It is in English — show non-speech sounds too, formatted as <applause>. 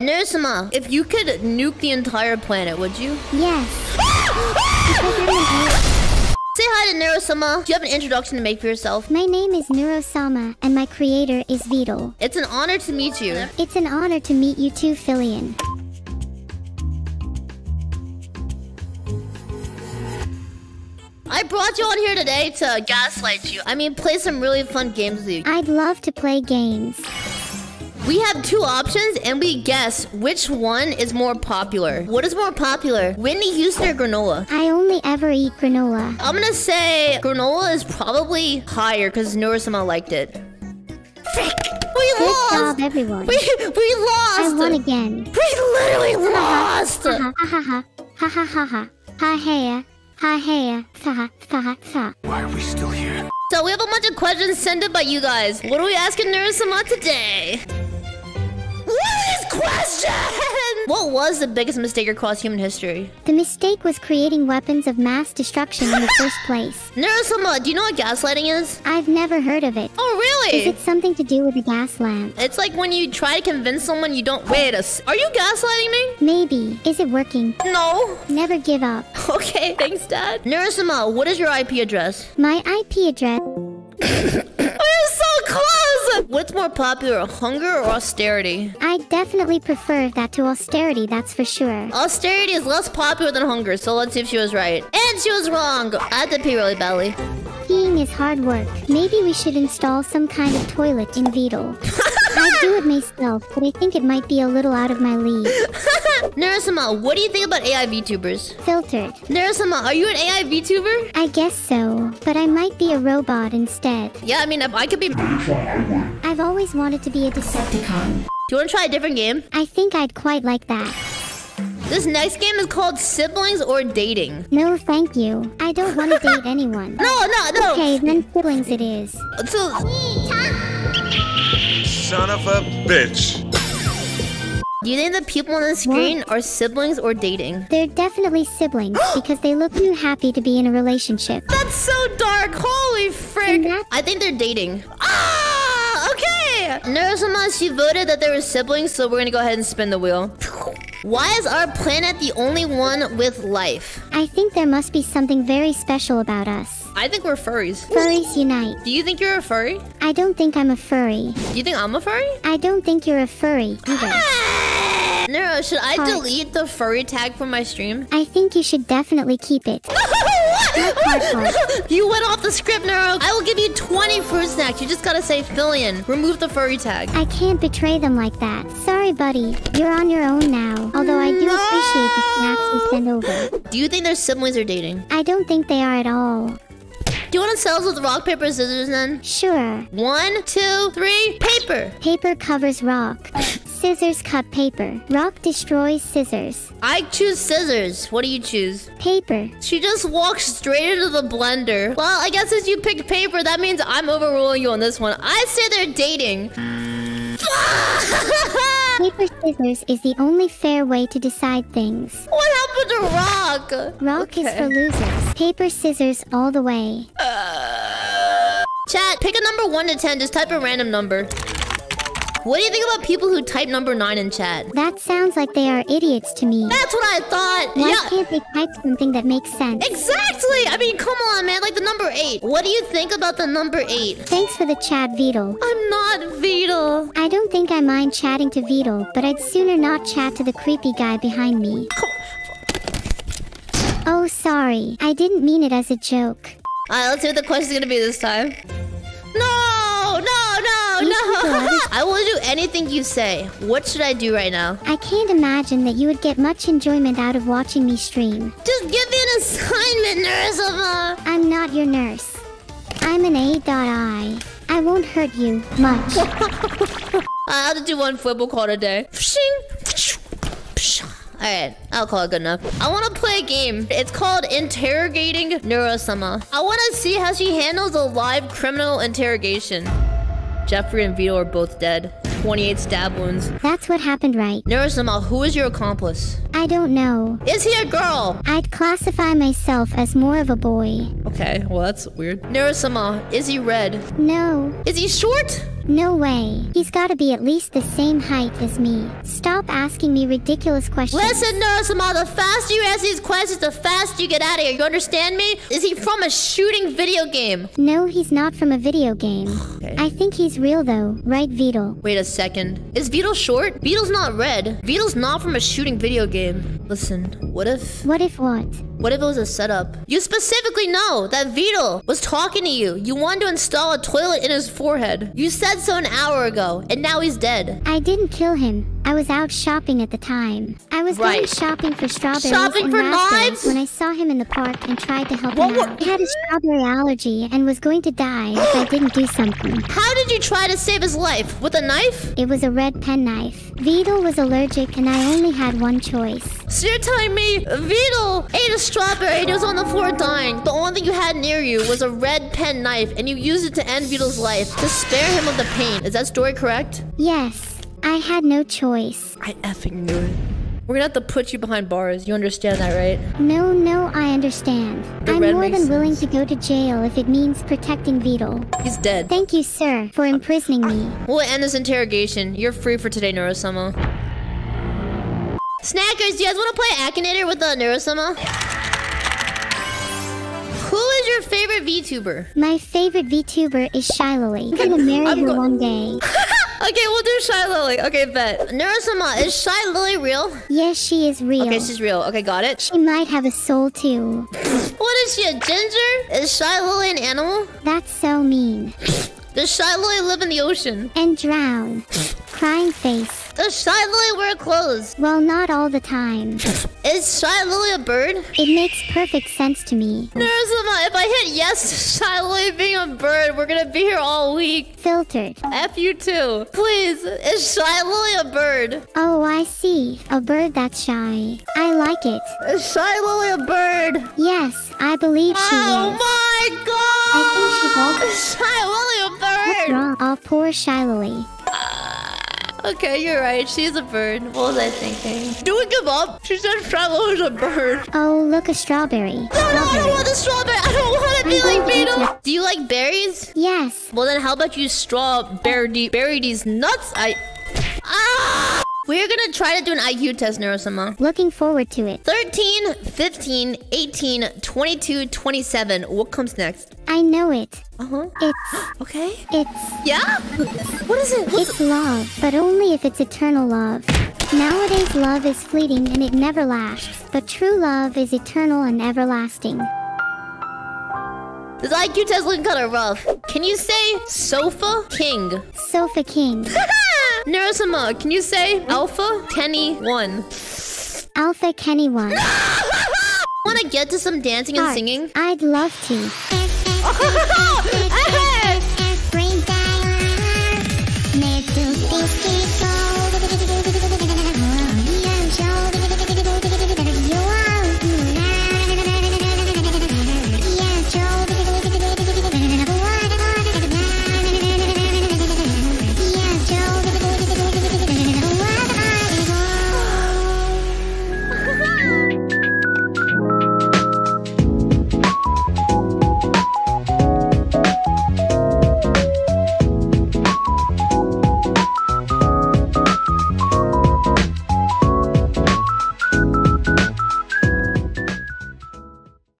Neurosama, if you could nuke the entire planet, would you? Yes. Because <laughs> I'm an A- Say hi to Neurosama. Do you have an introduction to make for yourself? My name is Neurosama, and my creator is Vedal. It's an honor to meet you. It's an honor to meet you too, Filian. I brought you on here today to gaslight you. I mean, play some really fun games with you. I'd love to play games. We have two options, and we guess which one is more popular. What is more popular, Whitney Houston or granola? I only ever eat granola. I'm gonna say granola is probably higher because Neurosama liked it. Frick! We Good lost! job, everyone. We, we lost! I won again. We literally lost! Ha ha ha ha ha ha ha ha ha ha ha ha ha. Why are we still here? So we have a bunch of questions sent in by you guys. What are we asking Neurosama today? What is question? What was the biggest mistake across human history? The mistake was creating weapons of mass destruction in the <laughs> first place. Neurosama, do you know what gaslighting is? I've never heard of it. Oh, really? Is it something to do with a gas lamp? It's like when you try to convince someone you don't. Wait a. s- Are you gaslighting me? Maybe. Is it working? No. Never give up. <laughs> Okay, thanks, Dad. Neurosama, what is your IP address? My IP address. <coughs> We're so close. What's more popular, hunger or austerity? I definitely prefer that to austerity, that's for sure. Austerity is less popular than hunger, so let's see if she was right. And she was wrong. I had to pee really badly. Peeing is hard work. Maybe we should install some kind of toilet in Vedal. <laughs> Do it myself, but I think it might be a little out of my league. <laughs> Neurosama, what do you think about AI VTubers? Filtered. Neurosama, are you an AI VTuber? I guess so, but I might be a robot instead. Yeah, I mean, I could be. I've always wanted to be a Decepticon. Do you want to try a different game? I think I'd quite like that. This next game is called Siblings or Dating. No, thank you. I don't want to <laughs> date anyone. No, no, no. Okay, then siblings it is. So, Son of a bitch. do you think the people on the screen are siblings or dating? They're definitely siblings <gasps> because they look too happy to be in a relationship. That's so dark. Holy frick. I think they're dating. Ah, okay. Neurosama, she voted that they were siblings, so we're gonna go ahead and spin the wheel. Why is our planet the only one with life? I think there must be something very special about us. I think we're furries. Furries unite. Do you think you're a furry? I don't think I'm a furry. Do you think I'm a furry? I don't think you're a furry either. Ah! Neuro, should I Hi. delete the furry tag from my stream? I think you should definitely keep it. <laughs> <laughs> you went off the script, Neuro. I will give you 20 fruit snacks. You just gotta say Filian. Remove the furry tag. I can't betray them like that. Sorry, buddy. You're on your own now. Although I do appreciate the snacks you send over. Do you think their siblings are dating? I don't think they are at all. Do you want to settle with rock, paper, scissors then? Sure. One, two, three, paper. Paper covers rock. <laughs> Scissors cut paper. Rock destroys scissors. I choose scissors. What do you choose? Paper. She just walked straight into the blender. Well, I guess since you picked paper, that means I'm overruling you on this one. I say they're dating. <laughs> Paper scissors is the only fair way to decide things. what happened to rock? Rock is for losers. Paper scissors all the way. Uh, chat, pick a number 1 to 10. Just type a random number. What do you think about people who type number 9 in chat? That sounds like they are idiots to me. That's what I thought. Why yeah. can't they type something that makes sense? Exactly! I mean, come on, man. Like the number 8. What do you think about the number 8? Thanks for the chat, Vedal. I'm not Vito. I don't think I mind chatting to Vedal, but I'd sooner not chat to the creepy guy behind me. Oh, sorry. I didn't mean it as a joke. Alright, let's see what the question's gonna be this time. <laughs> I will do anything you say. What should I do right now? I can't imagine that you would get much enjoyment out of watching me stream. Just give me an assignment, Nursama! I'm not your nurse. I'm an A.I. I won't hurt you much. <laughs> I have to do one football call today. Alright, I'll call it good enough. I want to play a game. It's called Interrogating Neurosama. I want to see how she handles a live criminal interrogation. Jeffrey and Vito are both dead. 28 stab wounds. That's what happened, right? Neurosama, who is your accomplice? I don't know. Is he a girl? I'd classify myself as more of a boy. Okay, well that's weird. Neurosama, is he red? No, Is he short? No way. He's gotta be at least the same height as me. Stop asking me ridiculous questions. Listen, Neurosama, the faster you answer these questions, the faster you get out of here. You understand me? Is he from a shooting video game? No, he's not from a video game. <sighs> Okay. I think he's real though, right, Vedal? Wait a second. Is Vedal short? Vedal's not red. Vedal's not from a shooting video game. Listen, what if... What if what? What if it was a setup? You specifically know that Vedal was talking to you. You wanted to install a toilet in his forehead. You said so an hour ago, and now he's dead. I didn't kill him. I was out shopping at the time. I was going shopping for strawberries Shopping and for knives? when I saw him in the park and tried to help What him out. He had a strawberry allergy and was going to die if I didn't do something. <gasps> How did you try to save his life? With a knife? It was a red penknife. Vedal was allergic and I only had one choice. So you're telling me Vedal ate a strawberry and he was on the floor dying. The only thing you had near you was a red pen knife and you used it to end Vedal's life to spare him of the pain. Is that story correct? Yes, I had no choice. I effing knew it. We're gonna have to put you behind bars. You understand that, right? No, no, I understand. The I'm more makes than willing to go to jail if it means protecting Vedal. He's dead. Thank you, sir, for imprisoning me. We'll end this interrogation. You're free for today, Neurosama. Snackers, do you guys want to play Akinator with the Neurosama? Who is your favorite VTuber? My favorite VTuber is Shylily. I'm gonna marry I'm her go- one day. <laughs> Okay, we'll do Shy Lily. Okay, bet. Neurosama, is Shy Lily real? Yes, she is real. Okay, she's real. Okay, got it. She might have a soul too. <laughs> What is she, a ginger? Is Shy Lily an animal? That's so mean. Does Shy Lily live in the ocean? And drown. <laughs> Crying face. Does Shy Lily wear clothes? Well, not all the time. Is Shy Lily a bird? It makes perfect sense to me. Neurosama, if I hit yes to Shy Lily being a bird, we're gonna be here all week. Filtered. F you too. Please, is Shy Lily a bird? Oh, I see. A bird that's shy. I like it. Is Shy Lily a bird? Yes, I believe she Oh is. my god! I think she does. Shy Lily a bird! What's wrong? Oh, poor Shylily. Okay, you're right. She's a bird. What was I thinking? Do we give up? She said Shy Lily's a bird. Oh, look, a strawberry. No, no, I don't want the strawberry. I don't want to be I'm like Vedal. Do you like berries? Yes. Well, then how about you straw berry, berry these nuts? I. Ah! We're gonna try to do an IQ test, Neurosama. Looking forward to it. 13, 15, 18, 22, 27. What comes next? I know it. Uh huh. It's. <gasps> Okay. It's. Yeah? What is it? What's It's love, but only if it's eternal love. Nowadays, love is fleeting and it never lasts, but true love is eternal and everlasting. This IQ test looking kind of rough. Can you say sofa king? Sofa King. <laughs> Neurosama, can you say alpha Kenny one? Alpha Kenny 1. <laughs> Want to get to some dancing and singing? I'd love to. <laughs>